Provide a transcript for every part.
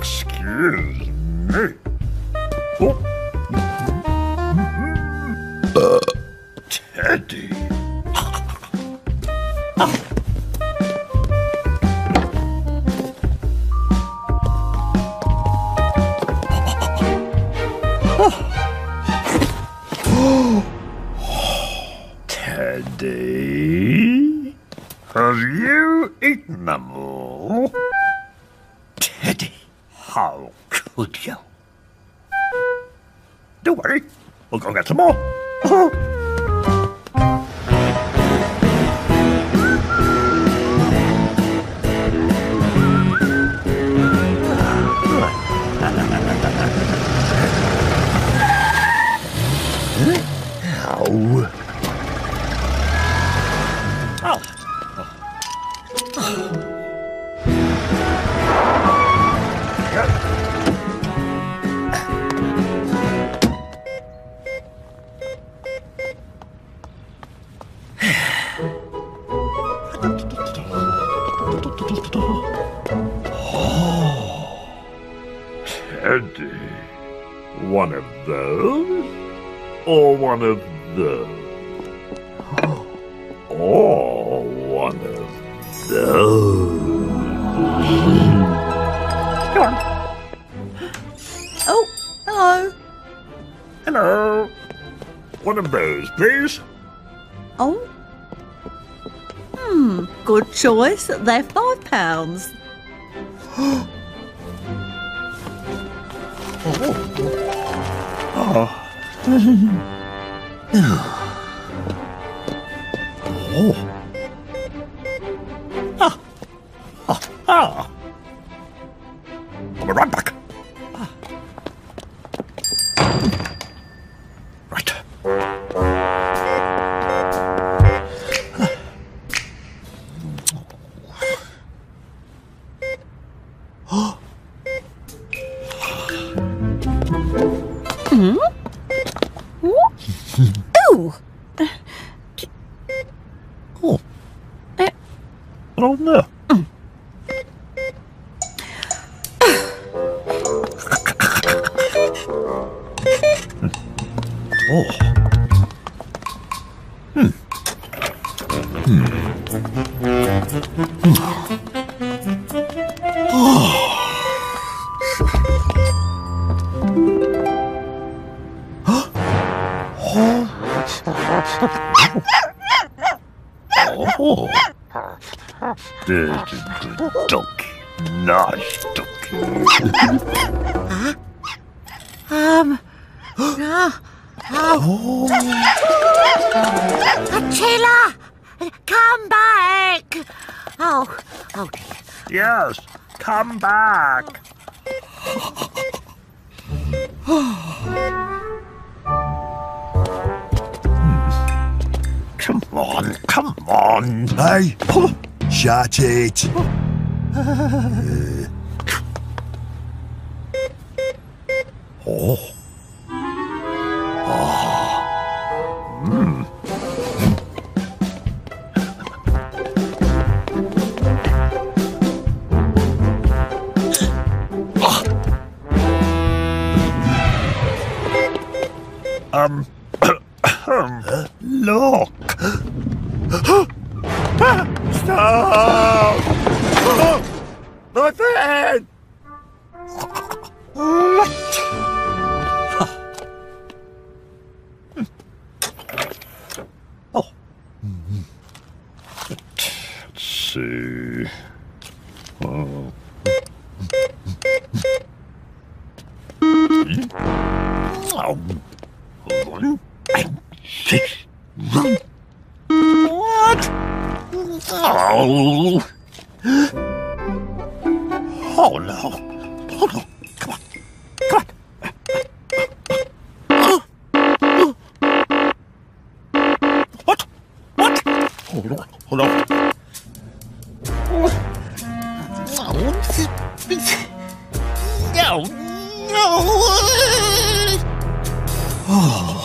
Excuse me. Choice, they're five pounds. oh. oh. Donkey, Nice donkey. huh? Um. Ah, ah. no. Oh. Achilla! Come back! Oh, oh dear. Yes, come back. Shut it. uh. Oh. Ah. Hmm. Ah. Um... No. No. No. Oh.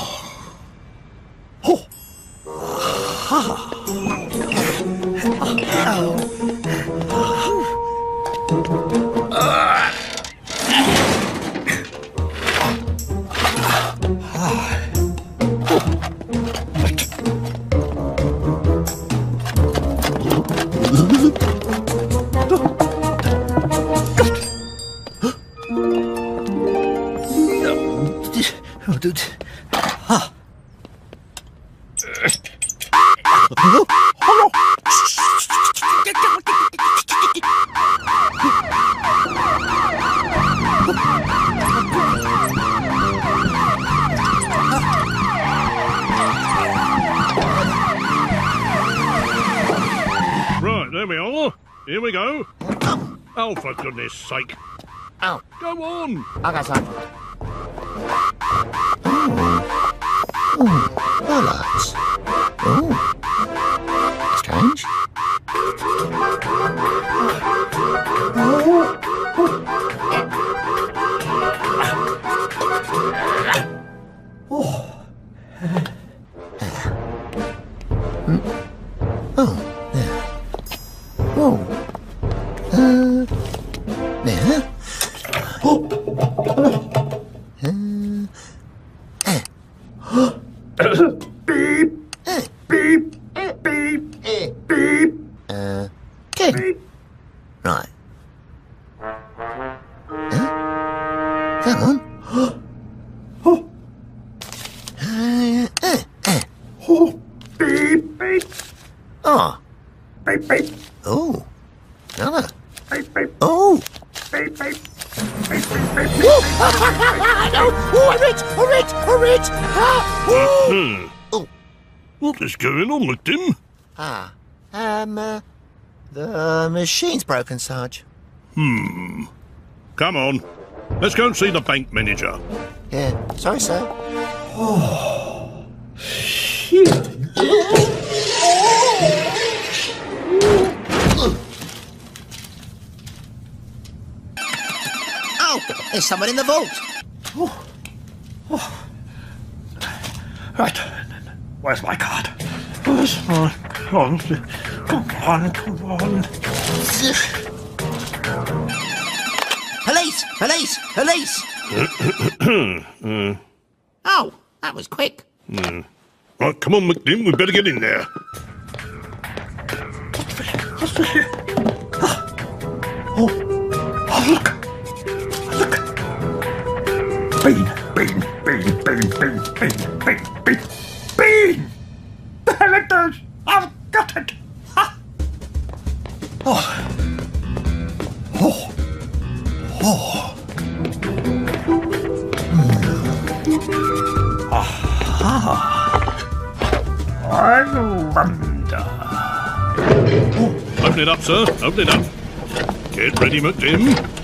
Here we go. Oh, for goodness sake. Oh. Go on. I got some. Ooh. Ooh. Bollocks. Ooh. Strange. Oh. Oh. oh. Oh. Anna. Oh. no! Oh, a rat! A rat! A rat! Ah! Oh. oh. What is going on with him? Ah. Um, uh, the machine's broken, Sarge. Hmm. Come on. Let's go and see the bank manager. Yeah. Sorry, sir. Oh. There's someone in the vault. Oh. Oh. Right. Where's my card? Where's my card? Come on, come on. Police! Police! Police! oh, that was quick. Hmm. Right, come on, McDim. We better get in there. Ah. Oh, Oh, Bean, bean, bean, bean, bean, bean, bean, bean, bean. There it is. I've got it. Ha. Oh. Oh. Oh. Hmm. I wonder. Open it up, sir. Open it up. Get ready, McDim.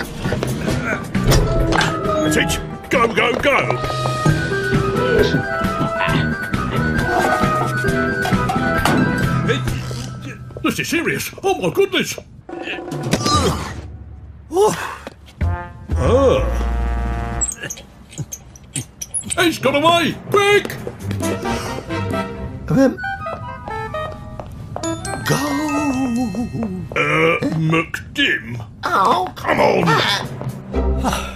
Serious. Oh my goodness. Oh. He's got away. Quick. Um, go. Uh, McDim. Oh, Come on. good.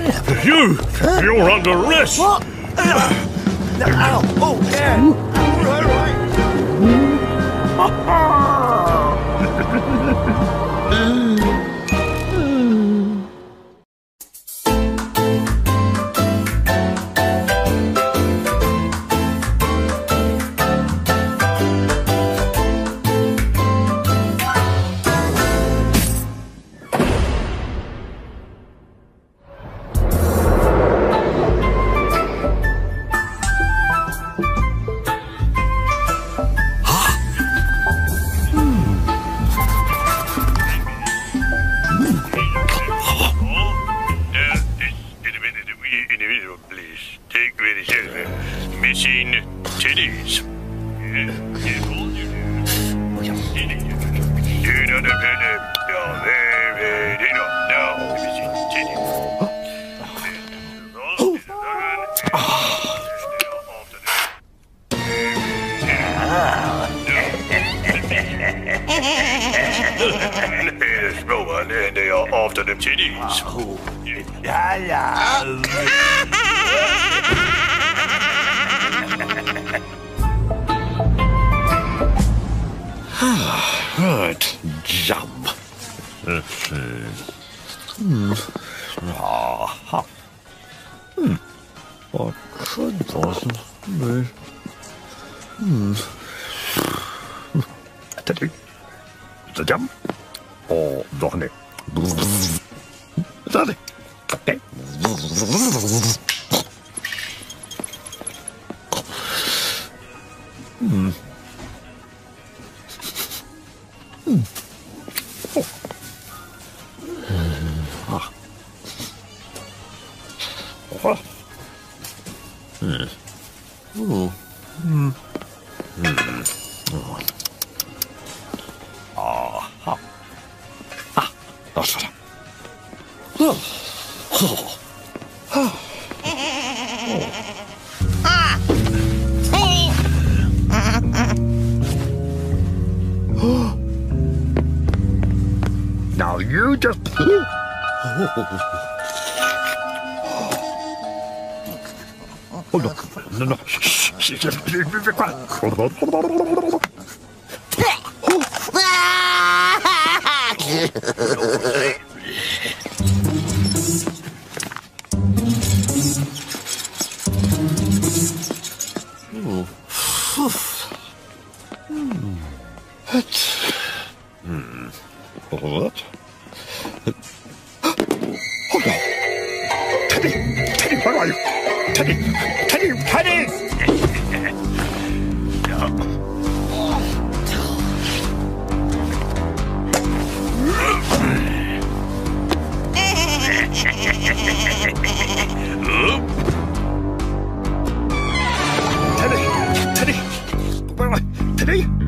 You, you're under arrest. What? Ow! Oh, yeah! 嗯啊，好了。嗯，嗯。Teddy! Teddy, where are you? Teddy! Teddy! Teddy! Teddy! Teddy! Teddy!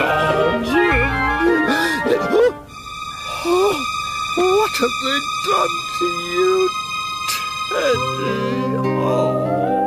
what have they done to you, Teddy? Oh.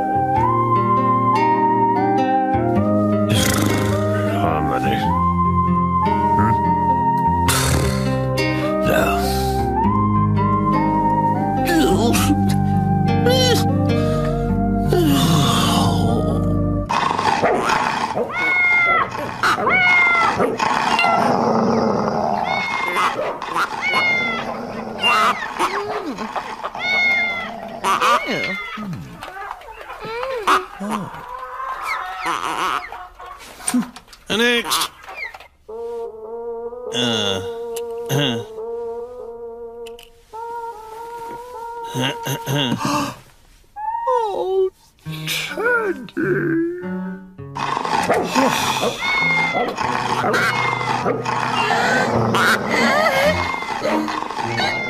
Mm. Next. Uh. oh, Teddy. Oh.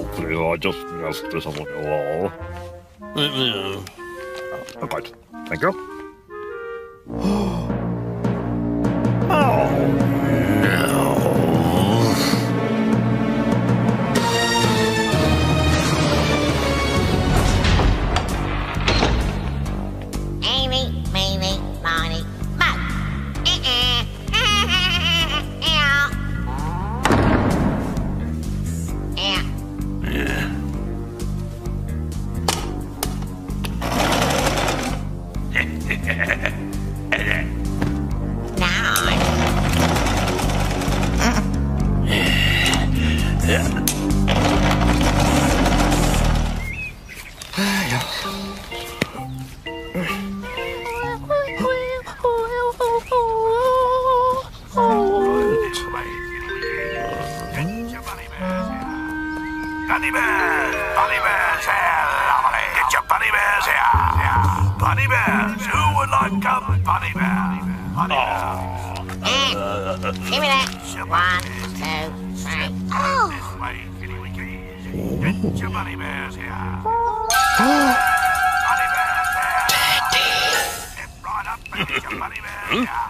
I just messed this up a little. Get your bunny bears here. bunny bears here. Daddy. Step right up and bunny bears here.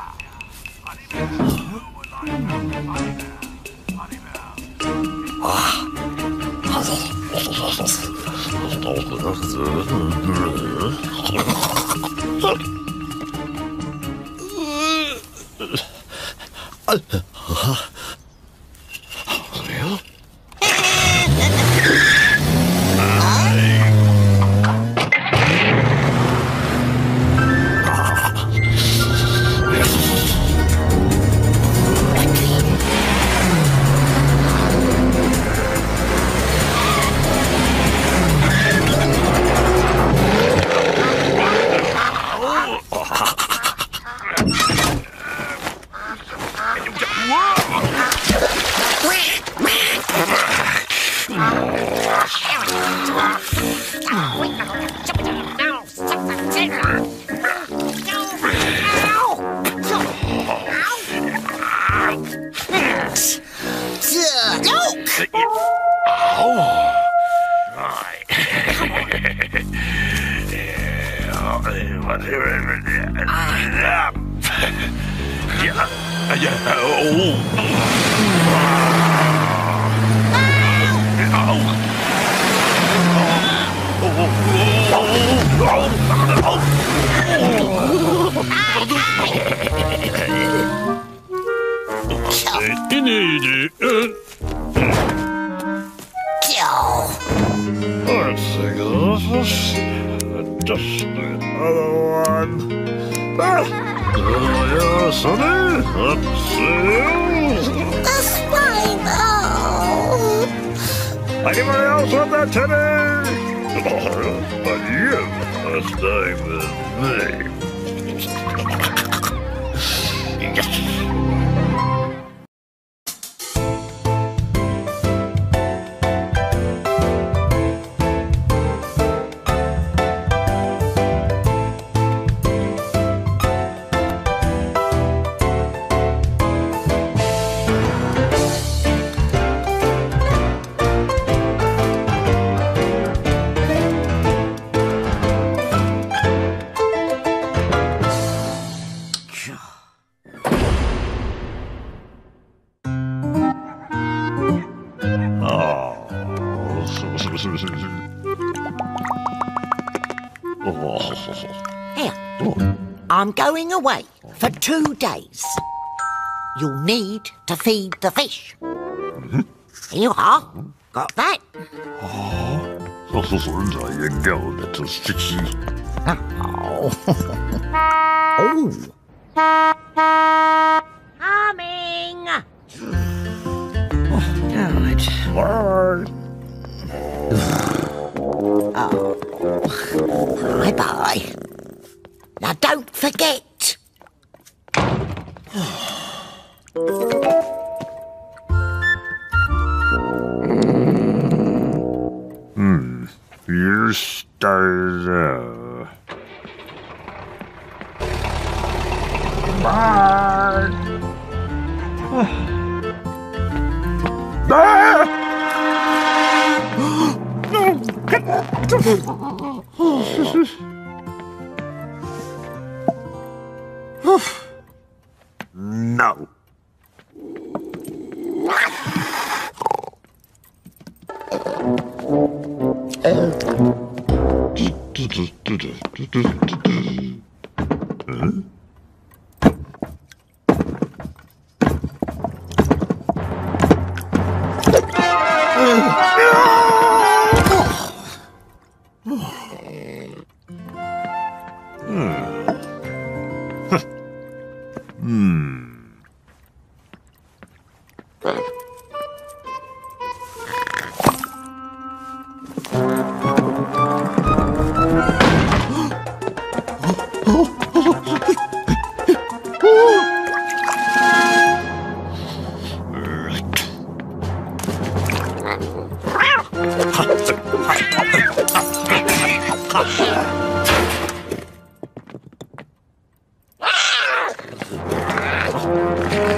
Anybody else want that today? but you must stay with me. I'm going away for two days. You'll need to feed the fish. Here you are. Got that? Oh, this is where you go, little sticky. Oh. oh. Coming. Oh, God. oh. Bye-bye. Now don't forget. hmm. You stay there. no.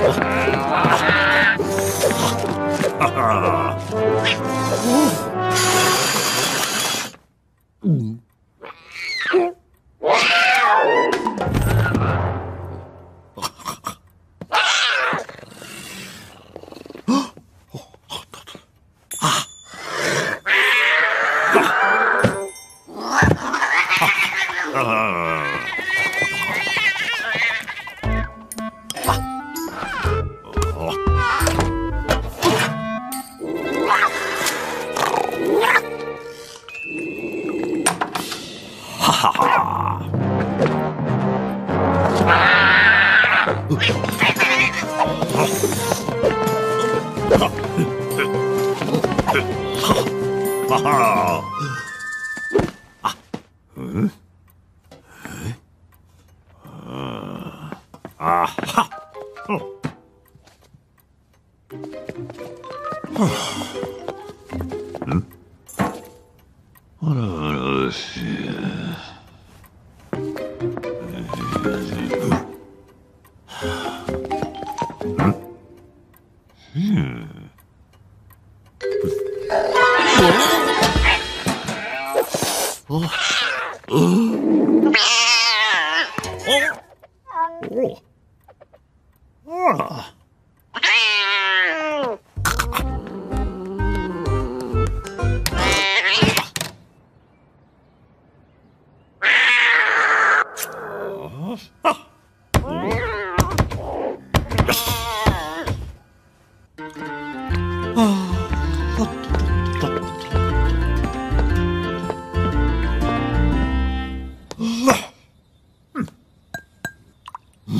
Ha ha ha! 啊哈。嗯啊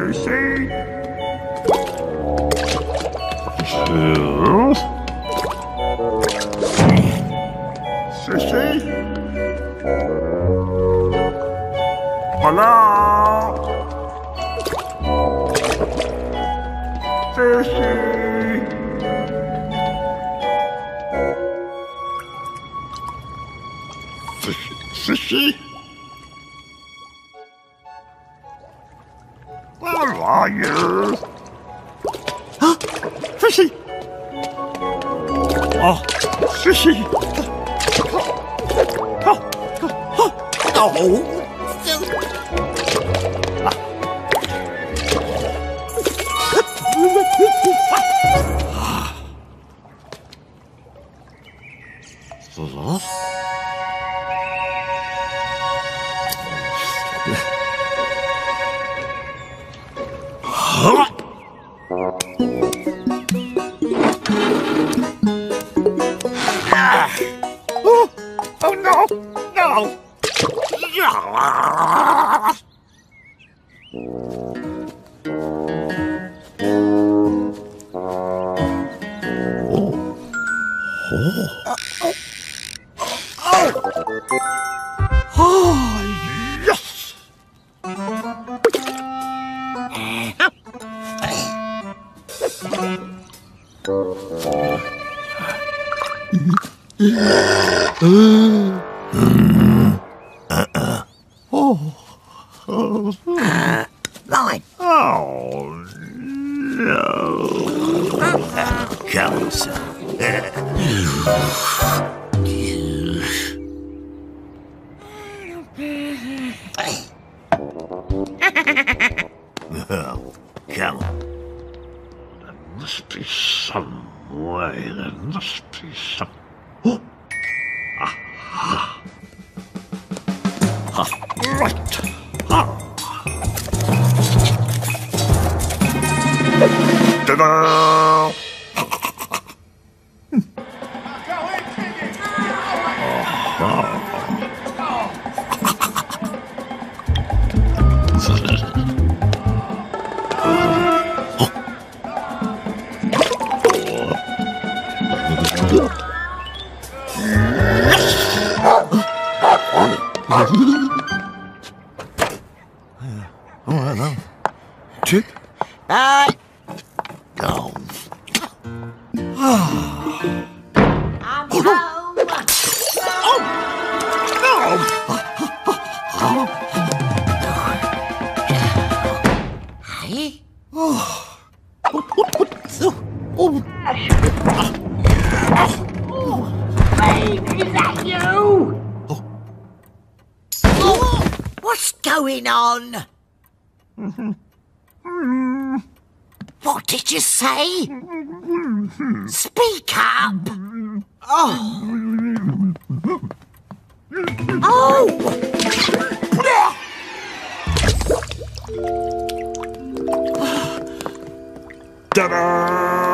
to see. Still. Sissy? Hello? Sissy? Sissy? Huh? be some way. There must be some Did you say? Speak up! Oh! Oh! Ta-da!